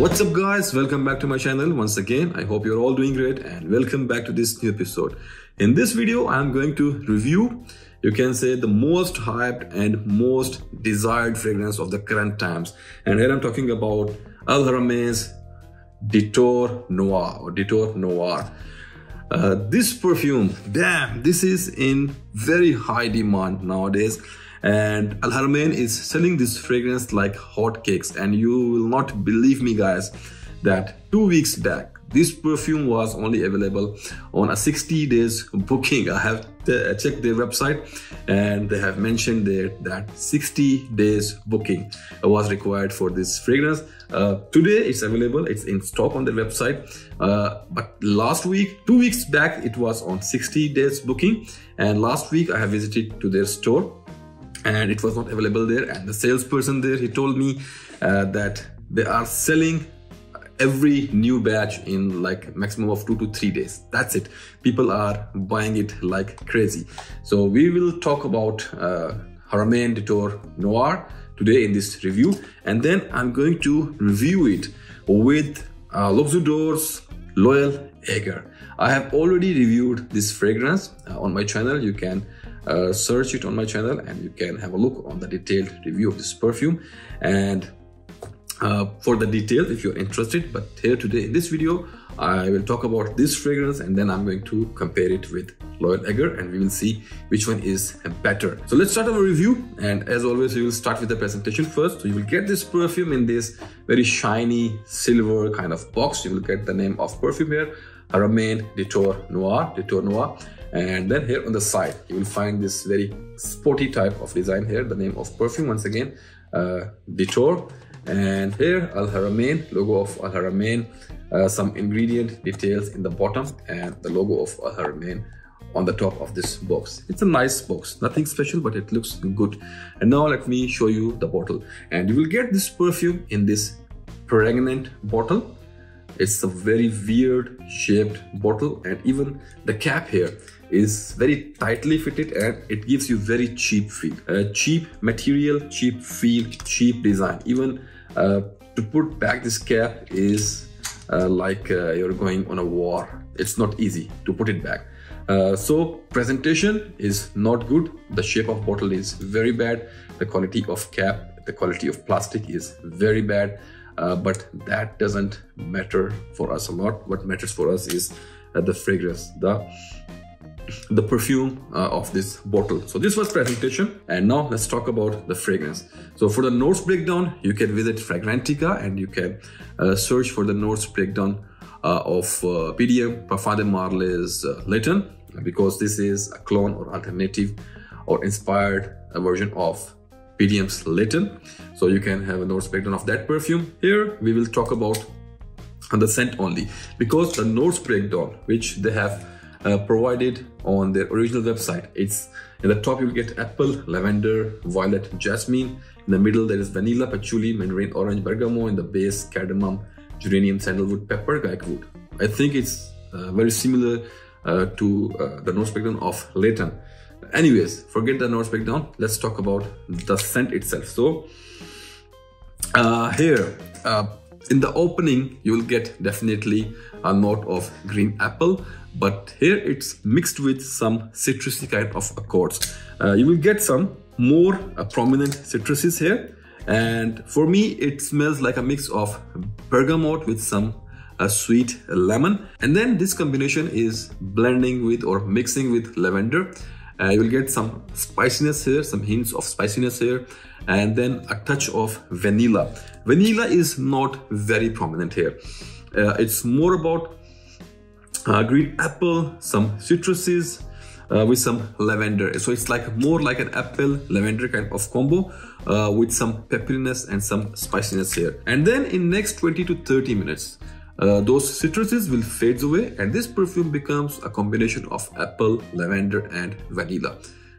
What's up guys? Welcome back to my channel once again. I hope you're all doing great and welcome back to this new episode. In this video, I'm going to review, you can say the most hyped and most desired fragrance of the current times. And here I'm talking about Al Haramain's Détour Noir or Détour Noir. Uh, this perfume, damn, this is in very high demand nowadays and Al Haramain is selling this fragrance like hotcakes. And you will not believe me guys that two weeks back this perfume was only available on a 60 days booking. I have checked their website and they have mentioned there that 60 days booking was required for this fragrance. Uh, today it's available it's in stock on their website. Uh, but last week two weeks back it was on 60 days booking. And last week i have visited to their store and it was not available there. And the salesperson there he told me uh, that they are selling every new batch in like maximum of two to three days. That's it. People are buying it like crazy. So we will talk about uh, Haramain Détour Noir today in this review. And then I'm going to review it with uh, Luxodor's Loyal Agar. I have already reviewed this fragrance uh, on my channel. You can uh, search it on my channel and you can have a look on the detailed review of this perfume and uh, for the details if you're interested but here today in this video I will talk about this fragrance and then I'm going to compare it with Loyal Agar and we will see which one is better. So let's start our review and as always we will start with the presentation first. So you will get this perfume in this very shiny silver kind of box. You will get the name of perfume here, Haramain Détour Noir, Détour Noir and then here on the side you will find this very sporty type of design here. The name of perfume once again uh, Détour and here Al Haramain logo of Al Haramain. Uh, some ingredient details in the bottom and the logo of Al Haramain on the top of this box. It's a nice box. Nothing special but it looks good. And now let me show you the bottle. And you will get this perfume in this pregnant bottle. It's a very weird shaped bottle. And even the cap here is very tightly fitted and it gives you very cheap feel. Uh, cheap material, cheap feel, cheap design. Even uh, to put back this cap is uh, like uh, you're going on a war. It's not easy to put it back. Uh, so presentation is not good. The shape of bottle is very bad. The quality of cap, the quality of plastic is very bad. Uh, but that doesn't matter for us a lot. What matters for us is the fragrance, the the perfume uh, of this bottle. So this was presentation and now let's talk about the fragrance. So for the notes breakdown, you can visit Fragrantica and you can uh, search for the notes breakdown uh, of uh, PDM Parfum de Marly's uh, Layton because this is a clone or alternative or inspired uh, version of PDM's Layton. So you can have a notes breakdown of that perfume. Here we will talk about the scent only because the notes breakdown which they have uh, provided on their original website. It's in the top you'll get apple, lavender, violet, jasmine. In the middle there is vanilla, patchouli, mandarin orange, bergamot. In the base, cardamom, geranium, sandalwood, pepper, wood. I think it's uh, very similar uh, to uh, the notes breakdown of Layton. Anyways, forget the notes breakdown. Let's talk about the scent itself. So uh, here, uh, in the opening, you will get definitely a note of green apple but here it's mixed with some citrusy kind of accords. Uh, you will get some more uh, prominent citruses here and for me it smells like a mix of bergamot with some uh, sweet lemon and then this combination is blending with or mixing with lavender uh, you will get some spiciness here some hints of spiciness here and then a touch of vanilla vanilla is not very prominent here uh, it's more about uh, green apple, some citruses uh, with some lavender. So it's like more like an apple lavender kind of combo uh, with some pepperiness and some spiciness here. And then in next 20 to 30 minutes, uh, those citruses will fade away and this perfume becomes a combination of apple, lavender and vanilla.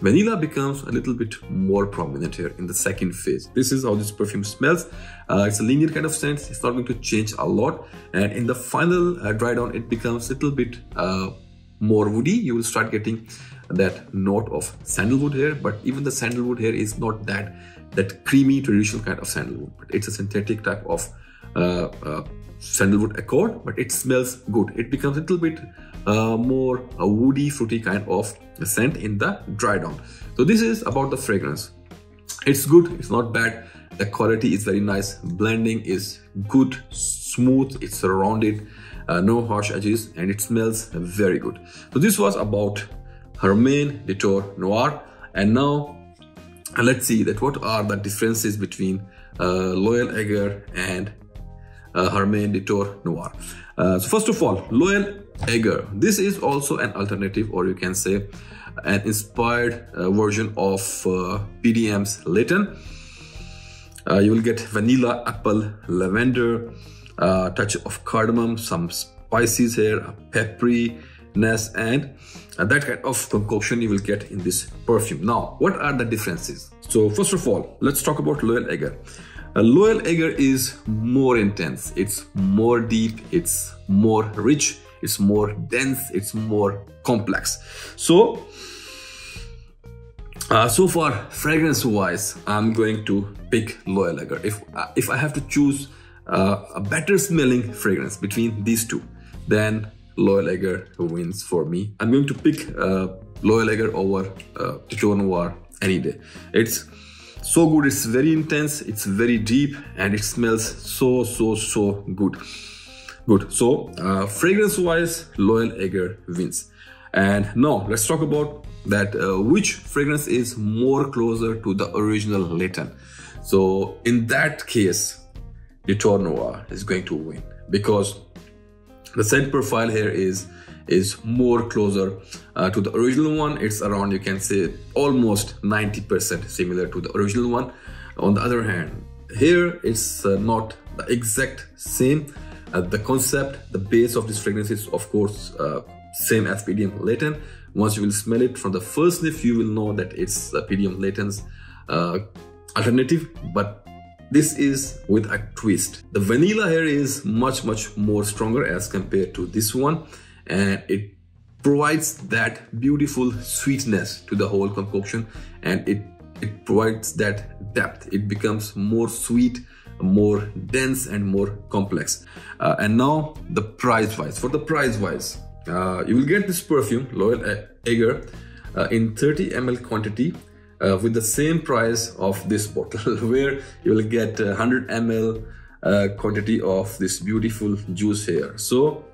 Vanilla becomes a little bit more prominent here in the second phase. This is how this perfume smells. Uh, it's a linear kind of scent. It's not going to change a lot. And in the final uh, dry down, it becomes a little bit uh, more woody you will start getting that note of sandalwood here but even the sandalwood here is not that that creamy traditional kind of sandalwood but it's a synthetic type of uh, uh, sandalwood accord but it smells good. It becomes a little bit uh, more a woody fruity kind of scent in the dry down. So this is about the fragrance. It's good it's not bad. The quality is very nice. Blending is good smooth it's rounded uh, no harsh edges and it smells very good. So this was about Haramain Detour Noir. And now let's see that what are the differences between uh, Loyal Agar and uh, Haramain Detour Noir. Uh, so first of all, Loyal Agar. This is also an alternative or you can say an inspired uh, version of uh, PDM's Layton. Uh, you will get vanilla, apple, lavender, uh, touch of cardamom, some spices here, pepperiness and that kind of concoction you will get in this perfume. Now, what are the differences? So first of all, let's talk about Loyal Agar. A loyal agar is more intense, it's more deep, it's more rich, it's more dense, it's more complex. So, uh, so far, fragrance wise, I'm going to pick Loyal Agar. If, uh, if I have to choose uh, a better smelling fragrance between these two, then Loyal Agar wins for me. I'm going to pick uh, Loyal Agar over uh, Noir any day. It's so good it's very intense it's very deep and it smells so so so good. Good. So uh, fragrance wise loyal agar wins. And now let's talk about that uh, which fragrance is more closer to the original Layton so in that case Detour Noir is going to win because the scent profile here is is more closer uh, to the original one. It's around, you can say, almost 90% similar to the original one. On the other hand, here it's uh, not the exact same. Uh, the concept, the base of this fragrance is, of course, uh, same as PDM Layton. Once you will smell it from the first sniff, you will know that it's PDM Layton's uh, alternative, but this is with a twist. The vanilla here is much, much more stronger as compared to this one and it provides that beautiful sweetness to the whole concoction and it it provides that depth. It becomes more sweet more dense and more complex. Uh, and now the price wise. For the price wise uh, you will get this perfume loyal agar uh, in 30 ml quantity uh, with the same price of this bottle where you will get 100 ml uh, quantity of this beautiful juice here. So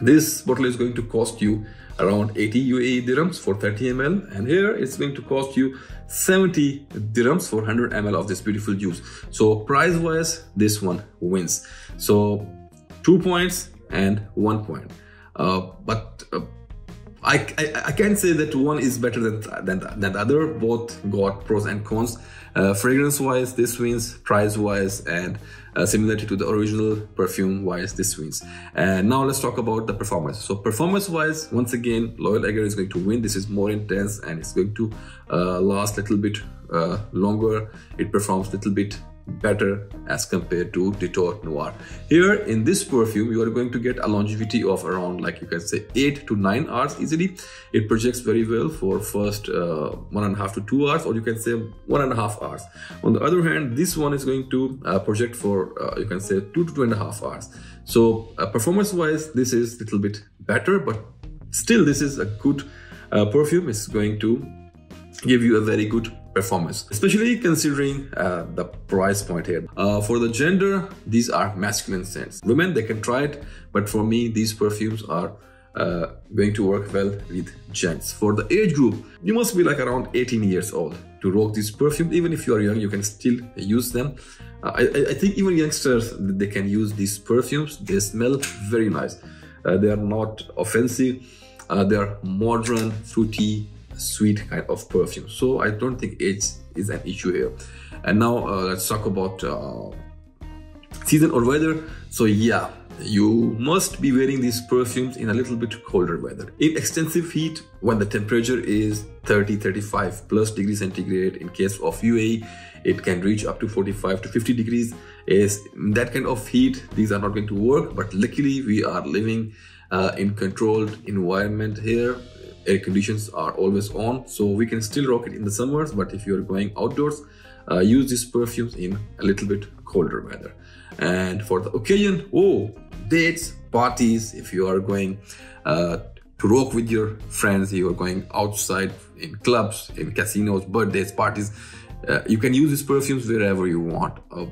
this bottle is going to cost you around 80 UAE dirhams for 30 ml and here it's going to cost you 70 dirhams for 100 ml of this beautiful juice. So price wise, this one wins. So two points and one point. Uh, but uh, I, I, I, can't say that one is better than, than, than the other. Both got pros and cons. Uh, fragrance wise, this wins. Price wise and uh, similarity to the original perfume wise this wins and now let's talk about the performance so performance wise once again loyal agar is going to win this is more intense and it's going to uh, last a little bit uh, longer it performs a little bit better as compared to Detour Noir. Here in this perfume, you are going to get a longevity of around like you can say 8 to 9 hours easily. It projects very well for first uh, one and a half to two hours or you can say one and a half hours. On the other hand, this one is going to uh, project for uh, you can say two to two and a half hours. So uh, performance wise, this is a little bit better, but still this is a good uh, perfume. It's going to give you a very good performance, especially considering uh, the price point here. Uh, for the gender, these are masculine scents. Women, they can try it, but for me, these perfumes are uh, going to work well with gents. For the age group, you must be like around 18 years old to rock these perfumes. Even if you are young, you can still use them. Uh, I, I, think even youngsters, they can use these perfumes. They smell very nice. Uh, they are not offensive. Uh, they are modern, fruity, sweet kind of perfume. So i don't think age is an issue here. And now uh, let's talk about uh, season or weather. So yeah you must be wearing these perfumes in a little bit colder weather. In extensive heat when the temperature is 30 35 plus degrees centigrade in case of uae it can reach up to 45 to 50 degrees. Is that kind of heat these are not going to work but luckily we are living uh, in controlled environment here air conditions are always on so we can still rock it in the summers but if you're going outdoors uh, use these perfumes in a little bit colder weather. And for the occasion oh dates parties if you are going uh, to rock with your friends you are going outside in clubs in casinos birthdays parties uh, you can use these perfumes wherever you want. Uh,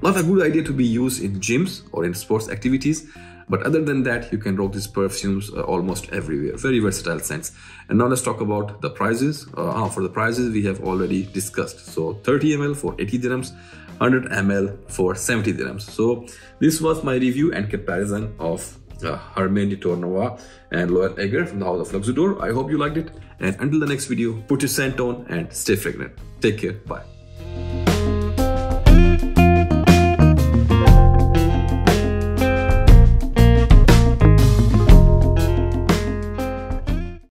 not a good idea to be used in gyms or in sports activities but other than that, you can rock these perfumes uh, almost everywhere. Very versatile scents. And now let's talk about the prices. Uh, ah, for the prices, we have already discussed. So 30 ml for 80 dirhams, 100 ml for 70 dirhams. So this was my review and comparison of uh, Haramain Detour Noir and Loyal Agar from the House of Luxodor. I hope you liked it. And until the next video, put your scent on and stay fragrant. Take care. Bye.